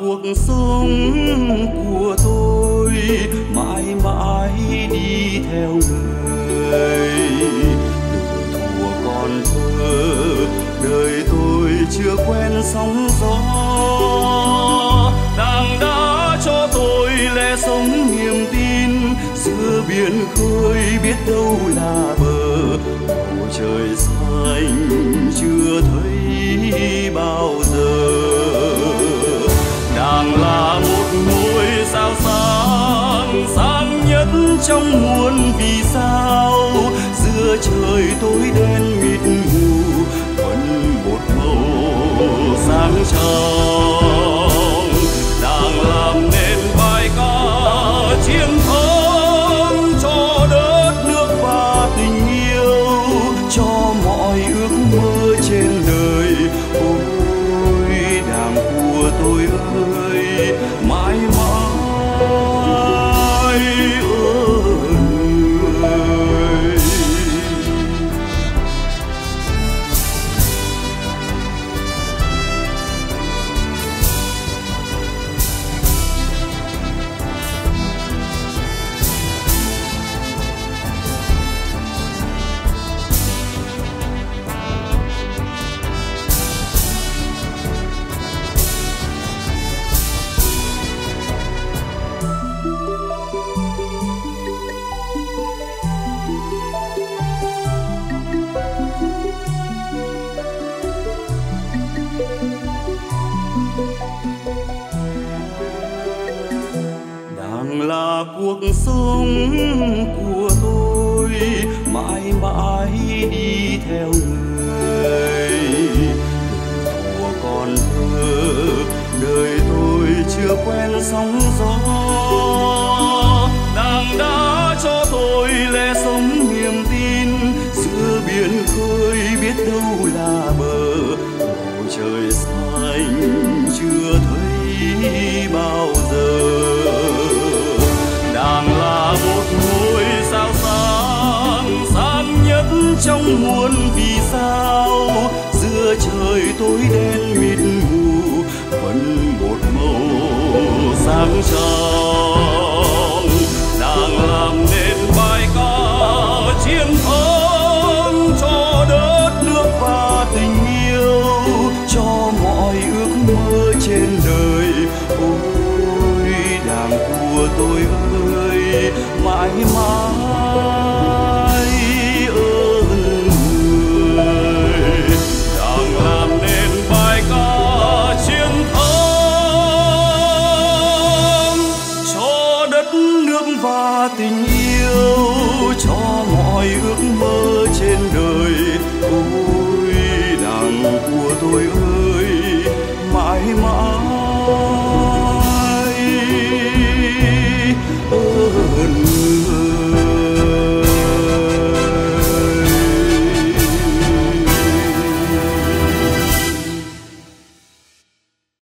cuộc sống của tôi, mãi mãi đi theo người từ thuở còn thơ, đời tôi chưa quen sóng gió. Nàng đã cho tôi lẽ sống niềm tin giữa biển khơi biết đâu là bờ. Bầu trời xa trong muôn vì sao? Giữa trời tối đen mịt mù, vẫn một màu sáng trong đang làm nên bài ca chiến thắng cho đất nước và tình yêu, cho mọi ước mơ trên đời. Ôi đảng của tôi ơi. Cuộc sống của tôi, mãi mãi đi theo người. Từ thuở còn thơ, đời tôi chưa quen sóng gió. Nàng đã cho tôi lẽ sống niềm tin, giữa biển khơi biết đâu là bờ trong muôn vì sao? Giữa trời tối đen mịt mù, vẫn một màu sáng trong. Đang làm nên bài ca chiến thắng cho đất nước và tình yêu, cho mọi ước mơ trên đời. Ôi đảng của tôi ơi, mãi mãi nothing